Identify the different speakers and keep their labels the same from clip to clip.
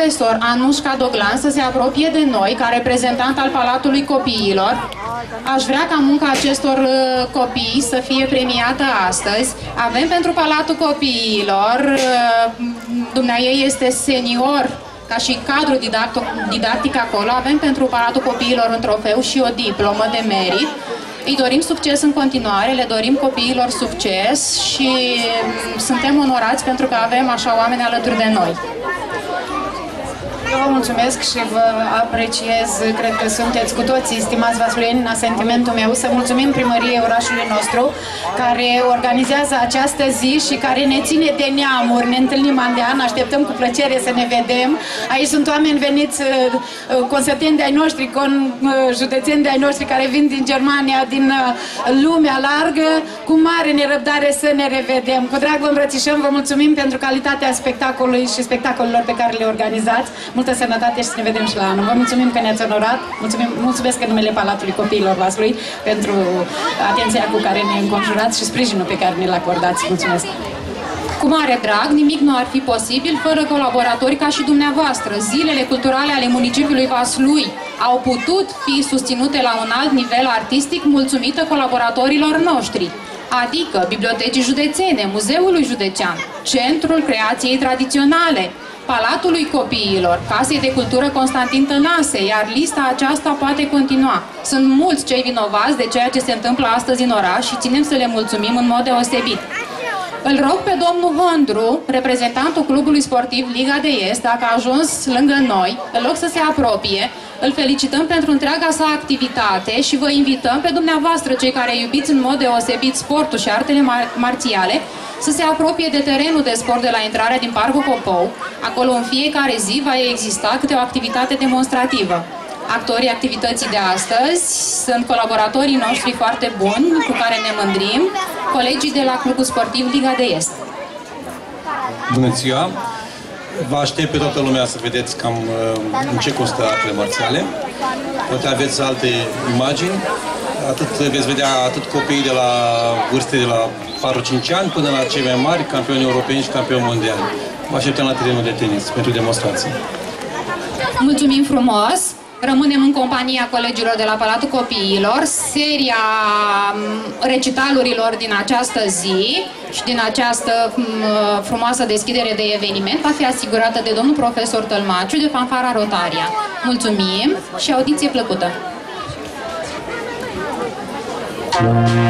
Speaker 1: profesor Anușca Doglan să se apropie de noi ca reprezentant al Palatului Copiilor. Aș vrea ca munca acestor uh, copii să fie premiată astăzi. Avem pentru Palatul Copiilor, uh, dumneai este senior ca și cadru didactic acolo, avem pentru Palatul Copiilor un trofeu și o diplomă de merit. Îi dorim succes în continuare, le dorim copiilor succes și mm, suntem onorați pentru că avem așa oameni alături de noi.
Speaker 2: Eu vă mulțumesc și vă apreciez, cred că sunteți cu toții, stimați vasulieni, în sentimentul meu, să mulțumim primăriei orașului nostru, care organizează această zi și care ne ține de neamuri, ne întâlnim an de an, așteptăm cu plăcere să ne vedem. Aici sunt oameni veniți, uh, uh, consăteni de ai noștri, con, uh, județeni de ai noștri care vin din Germania, din lumea largă, cu mare nerăbdare să ne revedem. Cu drag vă îmbrățișăm, vă mulțumim pentru calitatea spectacolului și spectacolelor pe care le organizați multă sănătate și să ne vedem și la anul. Vă mulțumim că ne-ați onorat, mulțumim, mulțumesc în numele Palatului Copiilor Vasului pentru atenția cu care ne înconjurați și sprijinul pe care ne-l acordați. Mulțumesc!
Speaker 1: Cu mare drag, nimic nu ar fi posibil fără colaboratori ca și dumneavoastră. Zilele culturale ale municipiului Vaslui au putut fi susținute la un alt nivel artistic mulțumită colaboratorilor noștri adică bibliotecii județene, Muzeului Județean, Centrul Creației Tradiționale, Palatului Copiilor, Casei de Cultură Constantin Tănase, iar lista aceasta poate continua. Sunt mulți cei vinovați de ceea ce se întâmplă astăzi în oraș și ținem să le mulțumim în mod deosebit. Îl rog pe domnul Hondru, reprezentantul clubului sportiv Liga de Est, dacă a ajuns lângă noi, îl rog să se apropie, îl felicităm pentru întreaga sa activitate și vă invităm pe dumneavoastră, cei care iubiți în mod deosebit sportul și artele mar marțiale, să se apropie de terenul de sport de la intrarea din Parcul Popou. Acolo în fiecare zi va exista câte o activitate demonstrativă. Actorii activității de astăzi sunt colaboratorii noștri foarte buni, cu care ne mândrim, colegii de la Clubul Sportiv Liga de Est.
Speaker 3: Bună ziua! Vă aștept pe toată lumea să vedeți cam uh, în ce costă artele marțiale. Poate aveți alte imagini. Atât veți vedea atât copiii de la vârste de la 4-5 ani până la cei mai mari, campioni europeni și campioni mondiali. Vă așteptăm la terenul de tenis pentru demonstrații.
Speaker 1: Mulțumim frumos! Rămânem în compania colegilor de la Palatul Copiilor. Seria recitalurilor din această zi și din această frumoasă deschidere de eveniment va fi asigurată de domnul profesor Tălmaciu de Fanfara Rotaria. Mulțumim și audiție plăcută! Thank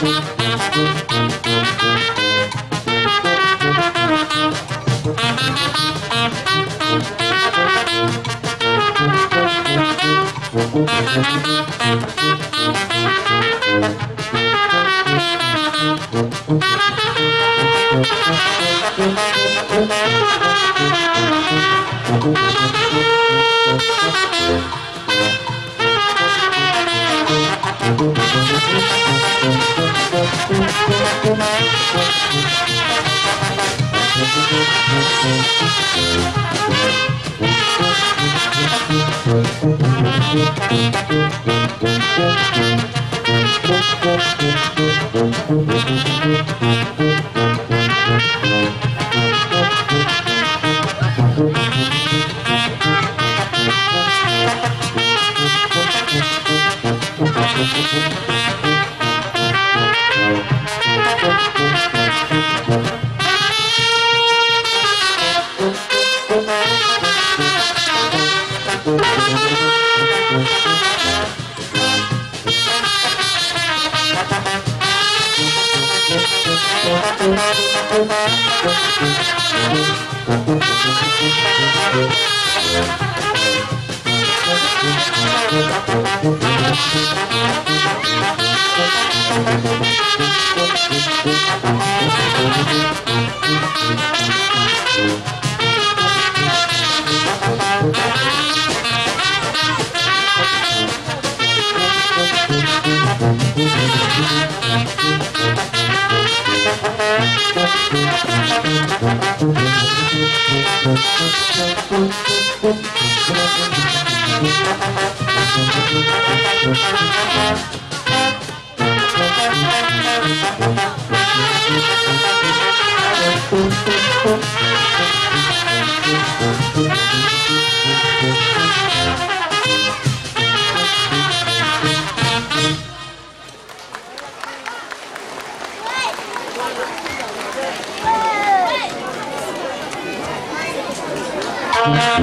Speaker 1: Thank
Speaker 4: Domnilor,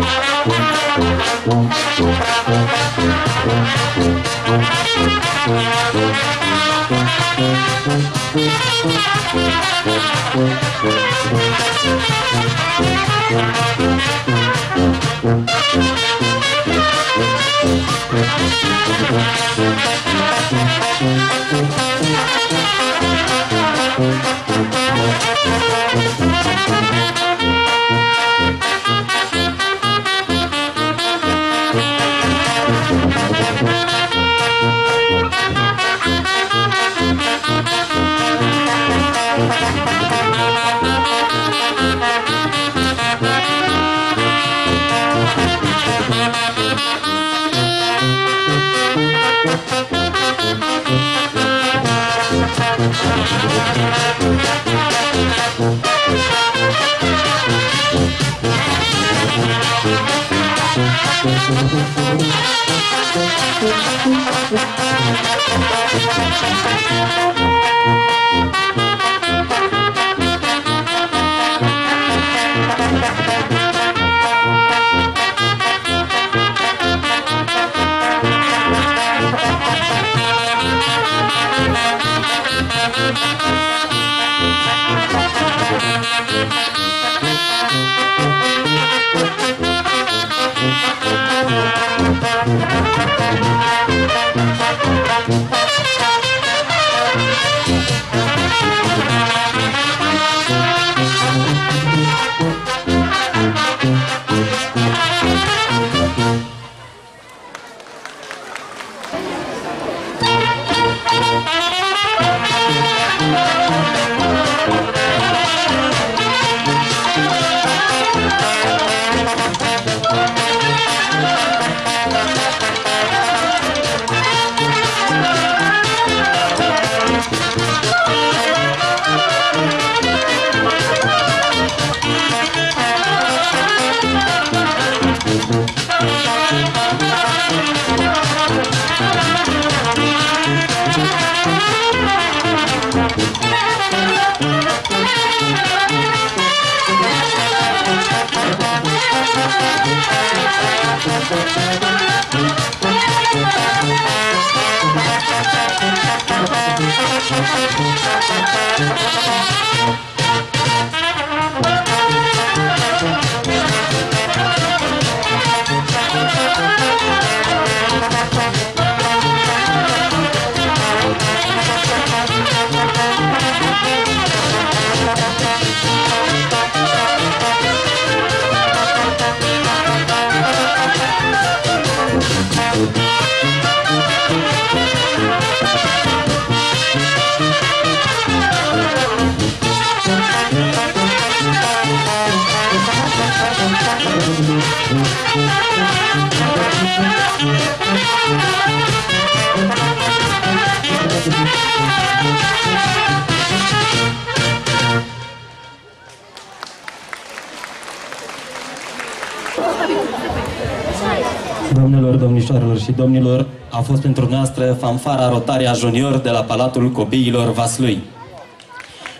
Speaker 4: domnișoarelor și domnilor, a fost pentru noastră fanfara Rotaria Junior de la Palatul Copiilor Vaslui.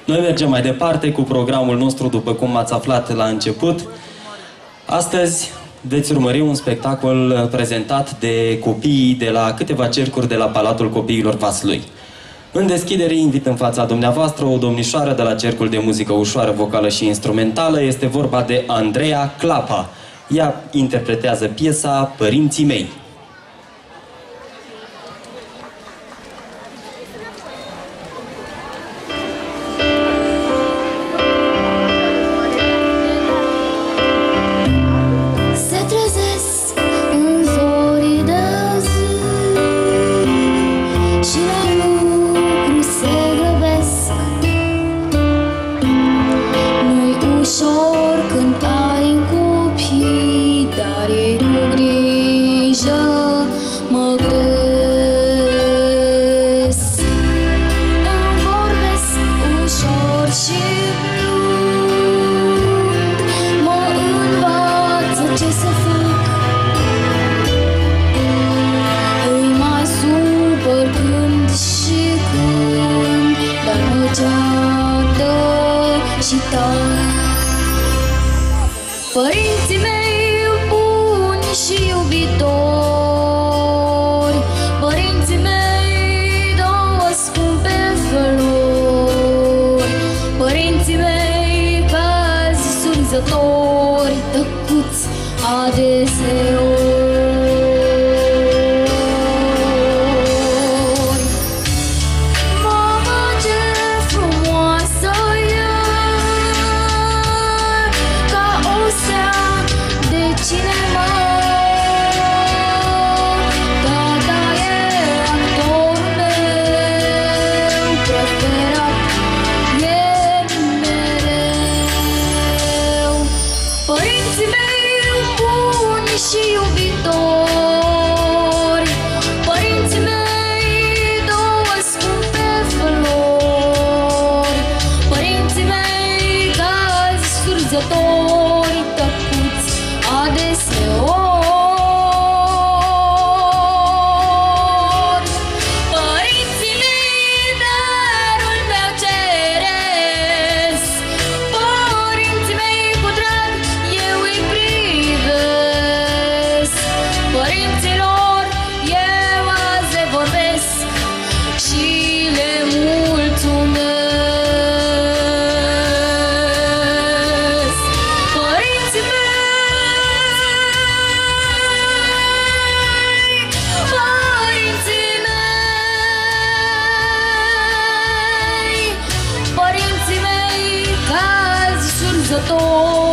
Speaker 4: Noi mergem mai departe cu programul nostru, după cum ați aflat la început. Astăzi veți urmări un spectacol prezentat de copiii de la câteva cercuri de la Palatul Copiilor Vaslui. În deschidere invit în fața dumneavoastră o domnișoară de la Cercul de Muzică Ușoară, Vocală și Instrumentală. Este vorba de Andreea Clapa. Ea interpretează piesa Părinții mei.
Speaker 5: Se cazi surzători Tăcuți adeseori giờ tôi と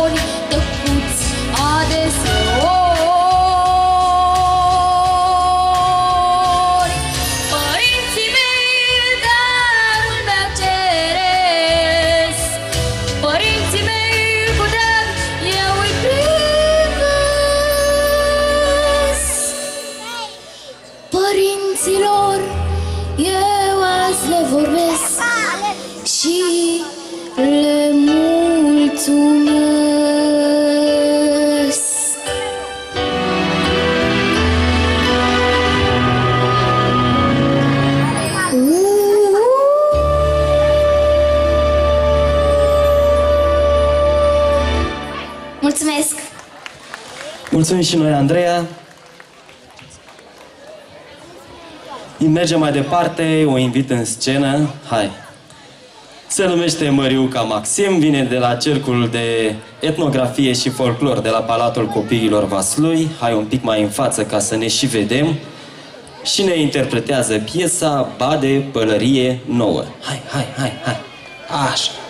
Speaker 6: Mulțumim și noi, Andreea. Îi mergem mai departe, o invit în scenă. Hai! Se numește Măriuca Maxim, vine de la Cercul de Etnografie și Folclor de la Palatul Copiilor Vaslui. Hai un pic mai în față ca să ne și vedem. Și ne interpretează piesa Bade Pălărie Nouă. Hai, hai, hai, hai! Așa!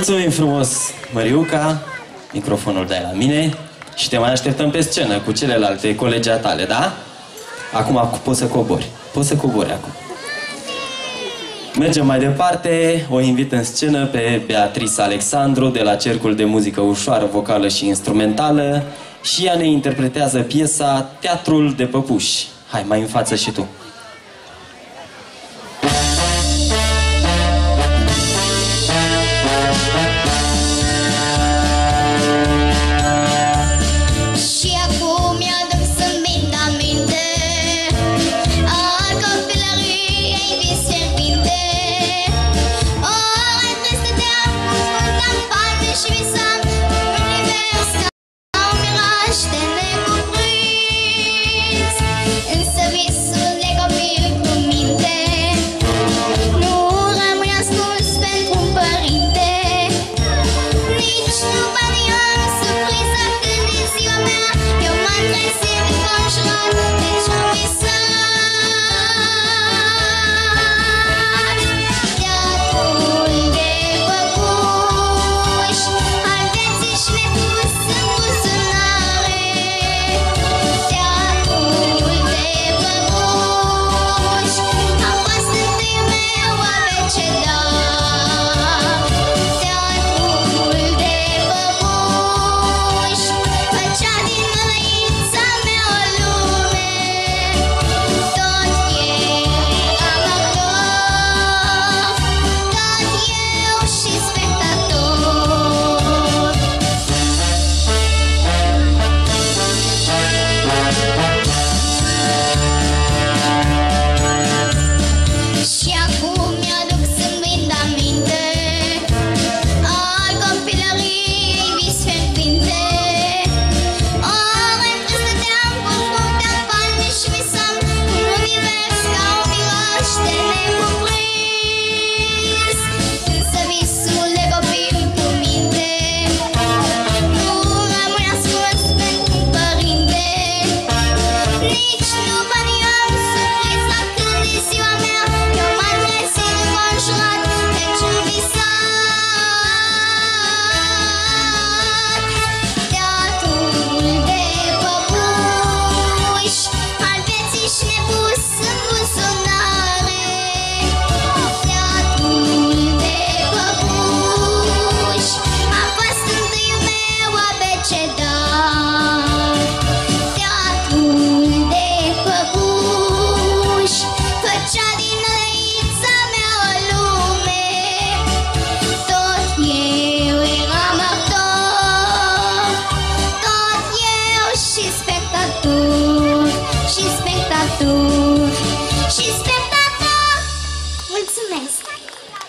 Speaker 6: Mulțumim frumos, Măriuca, microfonul de la mine și te mai așteptăm pe scenă cu celelalte colegii tale, da? Acum poți să cobori. Poți să cobori acum. Mergem mai departe, o invit în scenă pe Beatrice Alexandru de la Cercul de Muzică Ușoară, Vocală și Instrumentală și ea ne interpretează piesa Teatrul de Păpuși. Hai, mai în față și tu!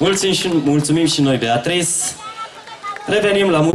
Speaker 6: Mulțumim și, mulțumim și noi, Beatrice. Revenim la...